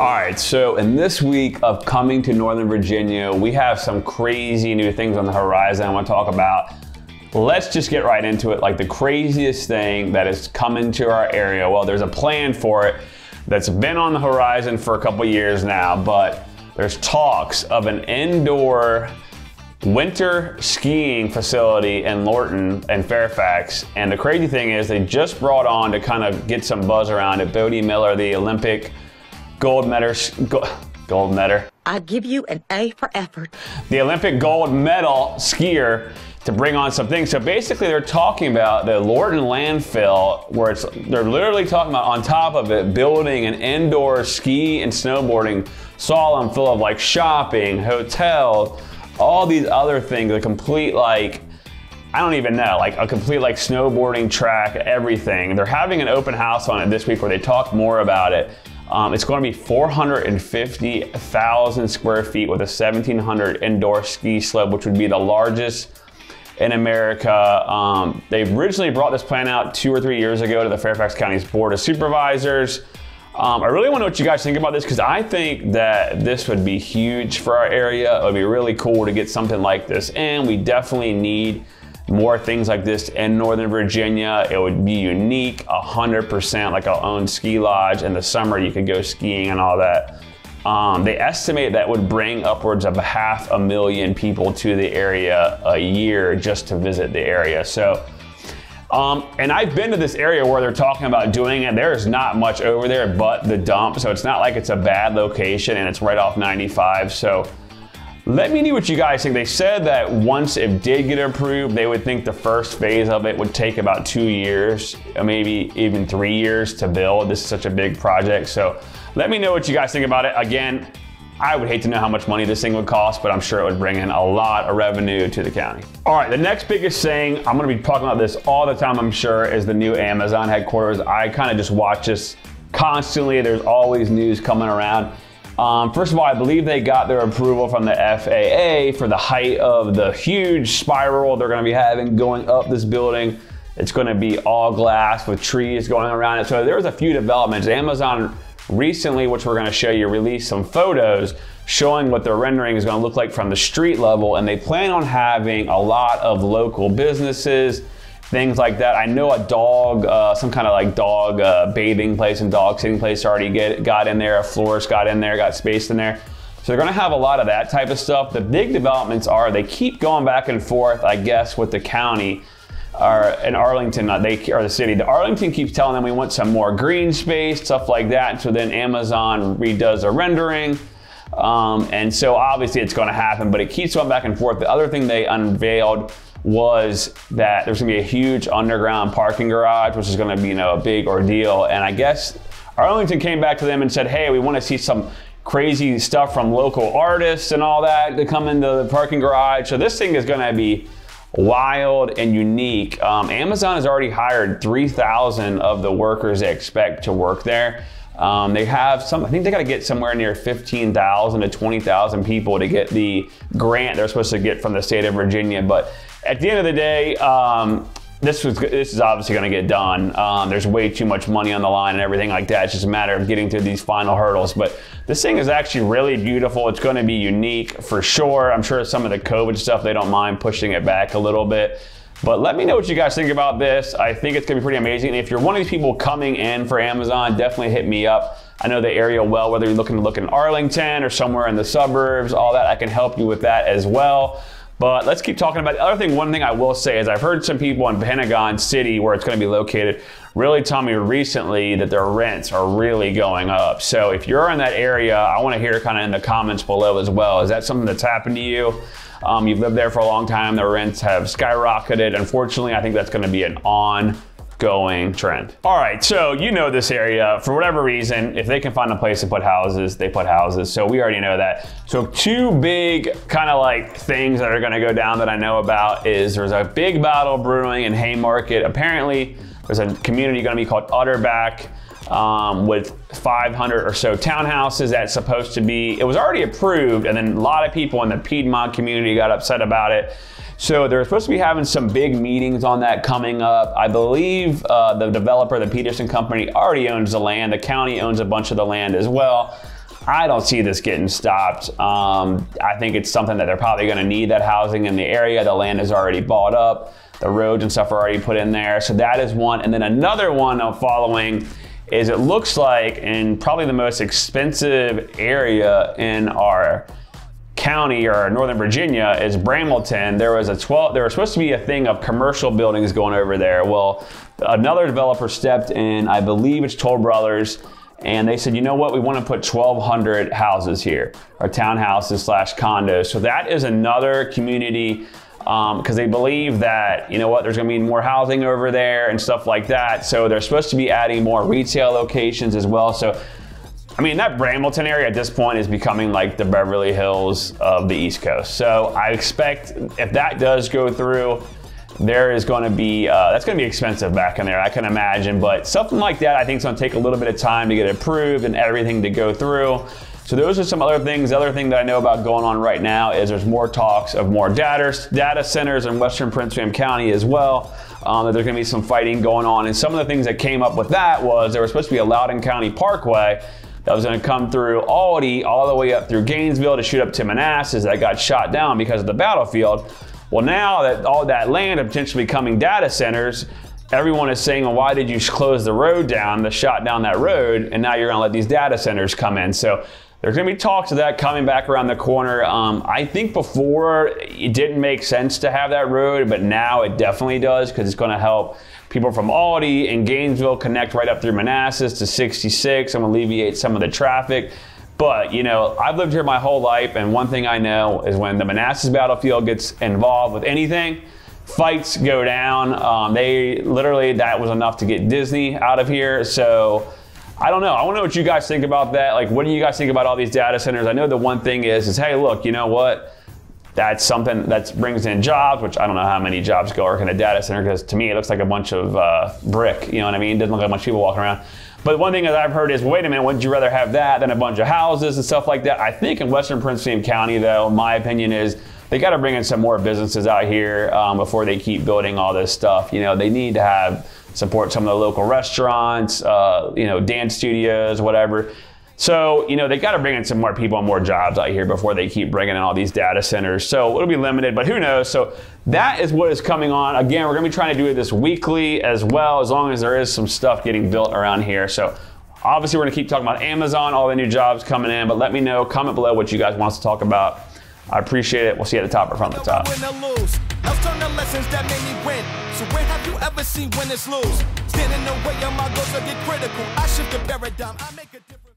All right, so in this week of coming to Northern Virginia, we have some crazy new things on the horizon I want to talk about. Let's just get right into it. Like the craziest thing that is coming to our area. Well, there's a plan for it that's been on the horizon for a couple years now, but there's talks of an indoor winter skiing facility in Lorton and Fairfax. And the crazy thing is they just brought on to kind of get some buzz around it, Bode Miller, the Olympic gold medal, gold medal. I give you an A for effort. The Olympic gold medal skier to bring on some things. So basically they're talking about the Lorton landfill where it's, they're literally talking about on top of it, building an indoor ski and snowboarding slalom full of like shopping, hotels, all these other things, a complete like, I don't even know, like a complete like snowboarding track, everything. They're having an open house on it this week where they talk more about it. Um, it's going to be 450,000 square feet with a 1,700 indoor ski slope, which would be the largest in America. Um, they originally brought this plan out two or three years ago to the Fairfax County's Board of Supervisors. Um, I really want to know what you guys think about this because I think that this would be huge for our area. It would be really cool to get something like this and We definitely need more things like this in Northern Virginia. It would be unique, 100% like I'll own ski lodge. In the summer, you could go skiing and all that. Um, they estimate that would bring upwards of half a million people to the area a year just to visit the area. So, um, and I've been to this area where they're talking about doing it. There's not much over there but the dump. So it's not like it's a bad location and it's right off 95. So let me know what you guys think. They said that once it did get approved, they would think the first phase of it would take about two years, uh, maybe even three years to build. This is such a big project. So let me know what you guys think about it. Again, I would hate to know how much money this thing would cost, but I'm sure it would bring in a lot of revenue to the county. All right, the next biggest thing, I'm gonna be talking about this all the time, I'm sure, is the new Amazon headquarters. I kind of just watch this constantly. There's always news coming around. Um, first of all, I believe they got their approval from the FAA for the height of the huge spiral they're going to be having going up this building. It's going to be all glass with trees going around it. So there's a few developments. Amazon recently, which we're going to show you, released some photos showing what their rendering is going to look like from the street level. And they plan on having a lot of local businesses things like that. I know a dog, uh, some kind of like dog uh, bathing place and dog sitting place already get, got in there. A florist got in there, got spaced in there. So they're gonna have a lot of that type of stuff. The big developments are they keep going back and forth, I guess, with the county or in Arlington, not they or the city. The Arlington keeps telling them we want some more green space, stuff like that. So then Amazon redoes a rendering. Um, and so obviously it's going to happen, but it keeps going back and forth. The other thing they unveiled was that there's gonna be a huge underground parking garage, which is gonna be you know a big ordeal. And I guess Arlington came back to them and said, hey, we want to see some crazy stuff from local artists and all that to come into the parking garage. So this thing is gonna be wild and unique. Um, Amazon has already hired 3,000 of the workers they expect to work there. Um, they have some, I think they got to get somewhere near 15,000 to 20,000 people to get the grant they're supposed to get from the state of Virginia. But at the end of the day, um, this was this is obviously going to get done. Um, there's way too much money on the line and everything like that. It's just a matter of getting through these final hurdles. But this thing is actually really beautiful. It's going to be unique for sure. I'm sure some of the COVID stuff they don't mind pushing it back a little bit. But let me know what you guys think about this. I think it's gonna be pretty amazing. And if you're one of these people coming in for Amazon, definitely hit me up. I know the area well, whether you're looking to look in Arlington or somewhere in the suburbs, all that, I can help you with that as well. But let's keep talking about the other thing. One thing I will say is I've heard some people in Pentagon City, where it's going to be located, really tell me recently that their rents are really going up. So if you're in that area, I want to hear kind of in the comments below as well. Is that something that's happened to you? Um, you've lived there for a long time. The rents have skyrocketed. Unfortunately, I think that's going to be an on going trend. All right, so you know this area. For whatever reason, if they can find a place to put houses, they put houses. So we already know that. So two big kind of like things that are gonna go down that I know about is there's a big battle brewing in Haymarket. Apparently, there's a community gonna be called Utterback. Um, with 500 or so townhouses that's supposed to be, it was already approved and then a lot of people in the Piedmont community got upset about it. So they're supposed to be having some big meetings on that coming up. I believe uh, the developer, the Peterson Company, already owns the land. The county owns a bunch of the land as well. I don't see this getting stopped. Um, I think it's something that they're probably going to need that housing in the area. The land is already bought up, the roads and stuff are already put in there. So that is one. And then another one I'm following is it looks like in probably the most expensive area in our county or Northern Virginia is Brambleton. There was a 12, there was supposed to be a thing of commercial buildings going over there. Well, another developer stepped in, I believe it's Toll Brothers, and they said, you know what, we want to put 1,200 houses here, or townhouses slash condos. So that is another community because um, they believe that, you know what, there's going to be more housing over there and stuff like that. So they're supposed to be adding more retail locations as well. So, I mean, that Brambleton area at this point is becoming like the Beverly Hills of the East Coast. So I expect if that does go through, there is going to be uh, that's going to be expensive back in there. I can imagine, but something like that I think is going to take a little bit of time to get approved and everything to go through. So those are some other things. The other thing that I know about going on right now is there's more talks of more data data centers in Western Prince William County as well. Um, that there's going to be some fighting going on, and some of the things that came up with that was there was supposed to be a Loudoun County Parkway that was going to come through Aldie all the way up through Gainesville to shoot up to Manassas that got shot down because of the battlefield. Well, now that all that land is potentially becoming data centers, everyone is saying, well, why did you close the road down, the shot down that road, and now you're going to let these data centers come in? So there's going to be talks of that coming back around the corner. Um, I think before it didn't make sense to have that road, but now it definitely does because it's going to help people from Aldie and Gainesville connect right up through Manassas to 66 and alleviate some of the traffic. But, you know, I've lived here my whole life, and one thing I know is when the Manassas battlefield gets involved with anything, fights go down. Um, they literally, that was enough to get Disney out of here. So, I don't know. I want to know what you guys think about that. Like, what do you guys think about all these data centers? I know the one thing is, is hey, look, you know what? That's something that brings in jobs, which I don't know how many jobs go work in a data center because to me it looks like a bunch of uh, brick. You know what I mean? It doesn't look like much people walking around. But one thing that I've heard is, wait a minute, wouldn't you rather have that than a bunch of houses and stuff like that? I think in Western Prince William County, though, my opinion is they got to bring in some more businesses out here um, before they keep building all this stuff. You know, they need to have support some of the local restaurants, uh, you know, dance studios, whatever. So, you know, they got to bring in some more people and more jobs out here before they keep bringing in all these data centers. So it'll be limited, but who knows? So that is what is coming on. Again, we're going to be trying to do this weekly as well, as long as there is some stuff getting built around here. So obviously, we're going to keep talking about Amazon, all the new jobs coming in, but let me know, comment below what you guys want us to talk about. I appreciate it. We'll see you at the top or from the top. So when have you ever seen winners lose? My goals, get critical. I shift the paradigm. I make a difference.